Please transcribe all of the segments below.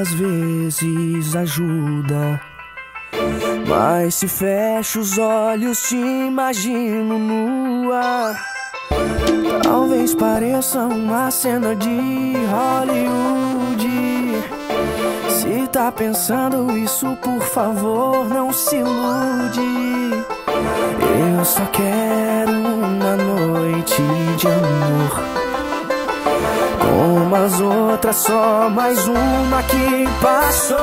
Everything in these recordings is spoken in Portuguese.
às vezes ajuda. Mas se fecho os olhos, te imagino nua. Talvez pareça uma cena de Hollywood. Se tá pensando isso, por favor, não se ilude. Eu só quero uma noite de amor. Como as outras, só mais uma que passou.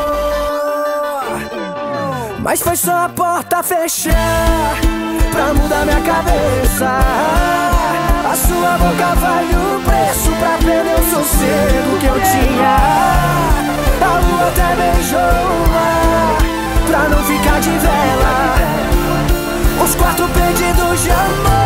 Mas foi só a porta fechar pra mudar minha cabeça. A sua boca vale o preço pra perder o sossego que eu tinha. A lua até beijou o pra não ficar de vela. Os quatro pedidos de amor,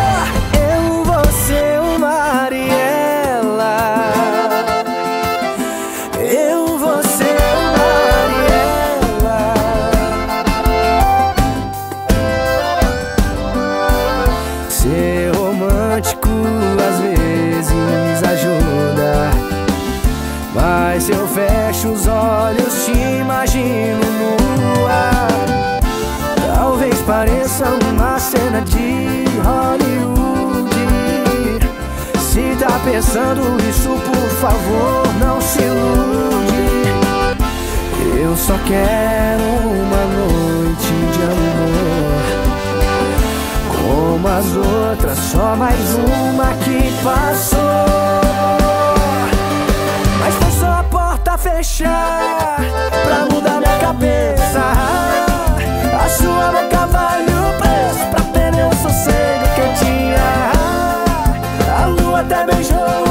se eu fecho os olhos, te imagino nua. Talvez pareça uma cena de Hollywood. Se tá pensando isso, por favor, não se ilude. Eu só quero uma noite de amor. Como as outras, só mais uma que passou. até beijou.